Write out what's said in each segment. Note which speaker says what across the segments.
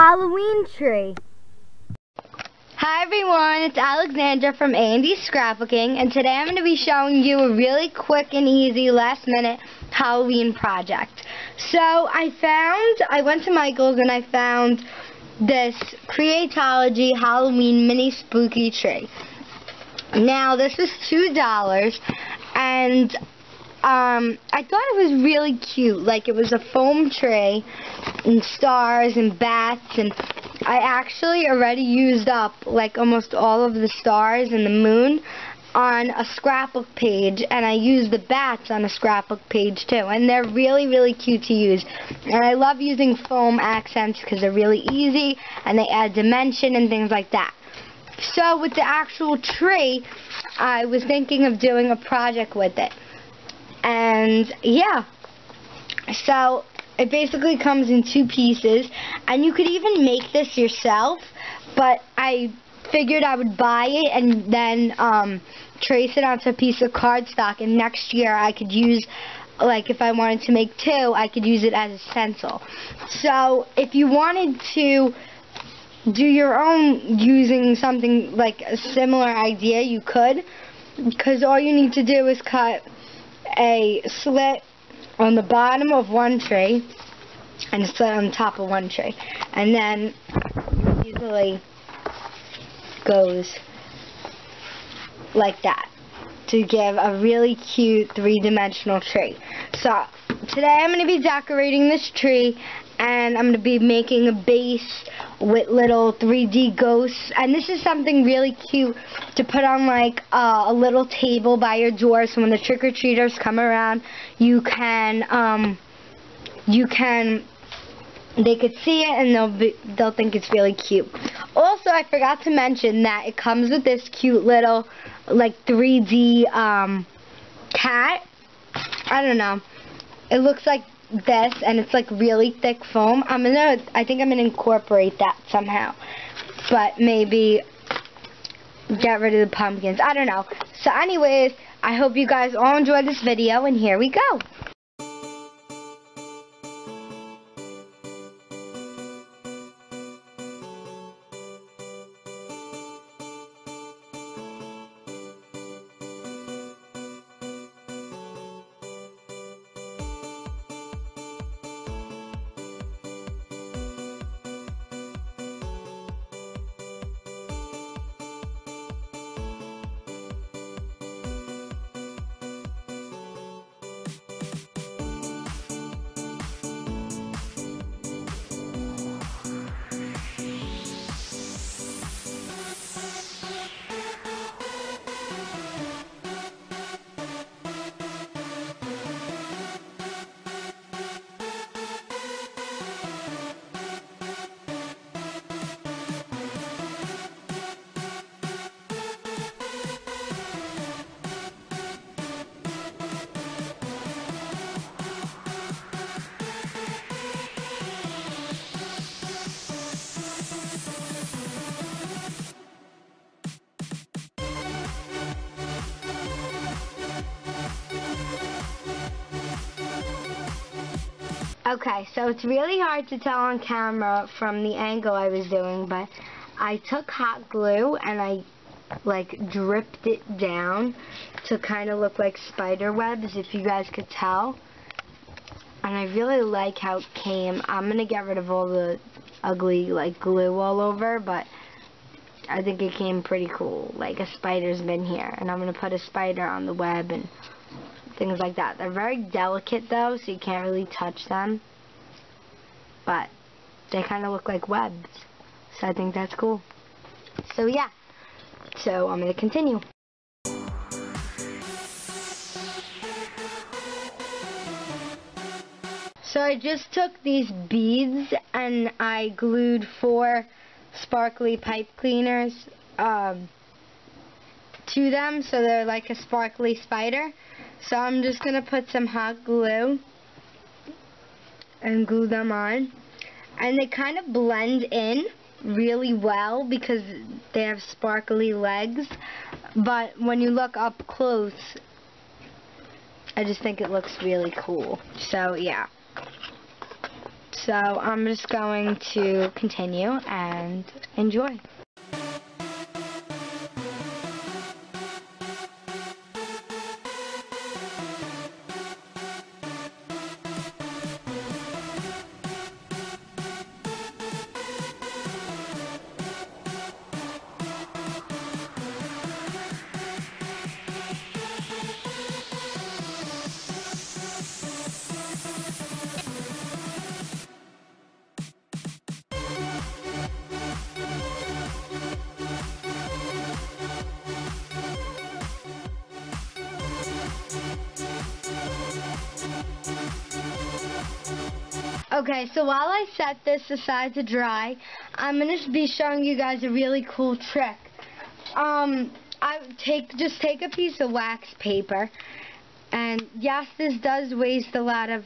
Speaker 1: Halloween tree. Hi everyone, it's Alexandra from Andy's Scrapbooking and today I'm going to be showing you a really quick and easy last minute Halloween project. So I found, I went to Michael's and I found this Creatology Halloween mini spooky tree. Now this was $2 and um, I thought it was really cute. Like it was a foam tray and stars and bats and I actually already used up like almost all of the stars and the moon on a scrapbook page and I used the bats on a scrapbook page too and they're really really cute to use. And I love using foam accents because they're really easy and they add dimension and things like that. So with the actual tree I was thinking of doing a project with it and yeah. So it basically comes in two pieces. And you could even make this yourself but I figured I would buy it and then um, trace it onto a piece of cardstock. And next year I could use like if I wanted to make two I could use it as a stencil. So if you wanted to do your own using something like a similar idea you could. Because all you need to do is cut a slit on the bottom of one tree and a slit on the top of one tree. and then easily goes like that to give a really cute three-dimensional tree. So today I'm going to be decorating this tree and I'm going to be making a base with little 3D ghosts and this is something really cute to put on like uh, a little table by your door so when the trick-or-treaters come around you can um, you can they could see it and they'll be, they'll think it's really cute. Also, I forgot to mention that it comes with this cute little like 3D um, cat. I don't know. It looks like this and it's like really thick foam. I'm gonna I think I'm gonna incorporate that somehow. But maybe get rid of the pumpkins. I don't know. So anyways, I hope you guys all enjoyed this video and here we go. Okay, so it's really hard to tell on camera from the angle I was doing, but I took hot glue and I like dripped it down to kind of look like spider webs, if you guys could tell. And I really like how it came. I'm going to get rid of all the ugly like glue all over, but I think it came pretty cool. Like a spider's been here. And I'm going to put a spider on the web and things like that. They're very delicate though, so you can't really touch them. But they kind of look like webs. So I think that's cool. So yeah. So I'm going to continue. So I just took these beads and I glued four sparkly pipe cleaners um, to them so they're like a sparkly spider. So I'm just going to put some hot glue and glue them on. And they kind of blend in really well because they have sparkly legs. But when you look up close, I just think it looks really cool. So yeah. So I'm just going to continue and enjoy. Okay, so while I set this aside to dry, I'm going to be showing you guys a really cool trick. Um, I take just take a piece of wax paper, and yes, this does waste a lot of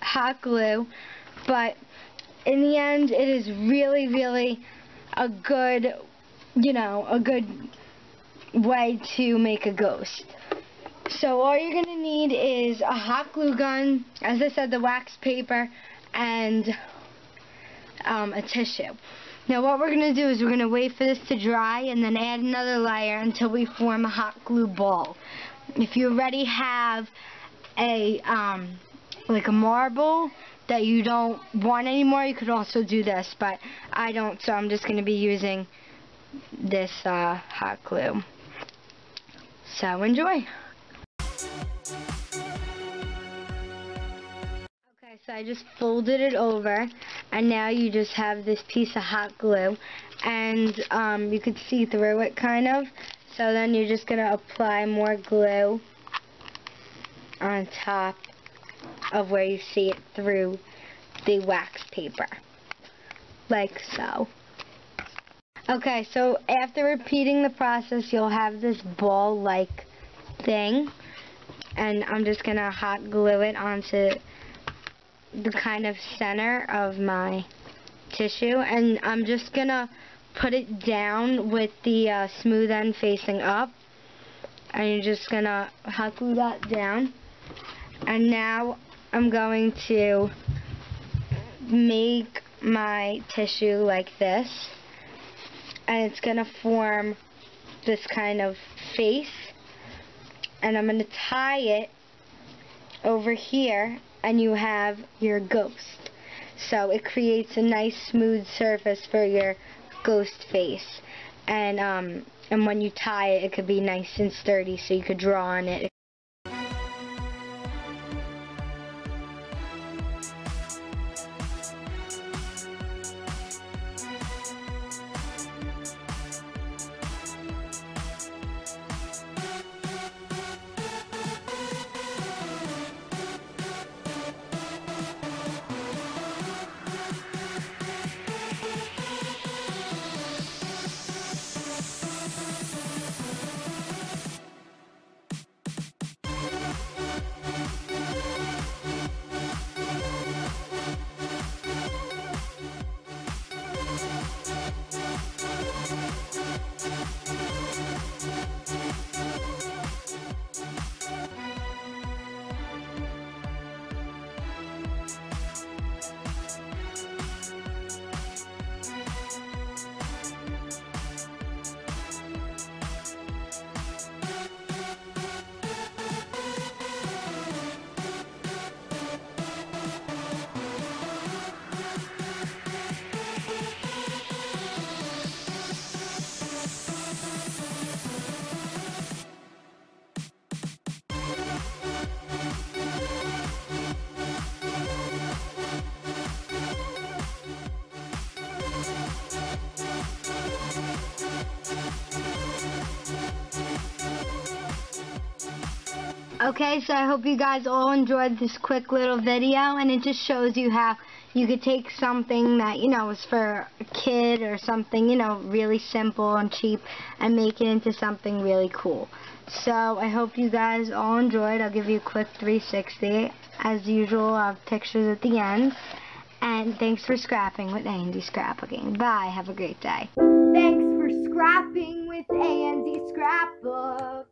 Speaker 1: hot glue, but in the end, it is really, really a good, you know, a good way to make a ghost. So all you're going to need is a hot glue gun, as I said, the wax paper, and um, a tissue. Now what we're going to do is we're going to wait for this to dry and then add another layer until we form a hot glue ball. If you already have a um, like a marble that you don't want anymore, you could also do this, but I don't, so I'm just going to be using this uh, hot glue. So enjoy! So I just folded it over, and now you just have this piece of hot glue, and um, you could see through it, kind of. So then you're just going to apply more glue on top of where you see it through the wax paper, like so. Okay, so after repeating the process, you'll have this ball-like thing, and I'm just going to hot glue it onto the kind of center of my tissue and I'm just gonna put it down with the uh, smooth end facing up and you're just gonna hot glue that down. And now I'm going to make my tissue like this and it's gonna form this kind of face and I'm gonna tie it over here and you have your ghost. So it creates a nice smooth surface for your ghost face. And um, and when you tie it, it could be nice and sturdy so you could draw on it. Okay, so I hope you guys all enjoyed this quick little video, and it just shows you how you could take something that, you know, is for a kid or something, you know, really simple and cheap, and make it into something really cool. So, I hope you guys all enjoyed. I'll give you a quick 360. As usual, I'll have pictures at the end. And thanks for scrapping with A.N.D Scrapbooking. Bye. Have a great day. Thanks for scrapping with A.N.D Scrapbook.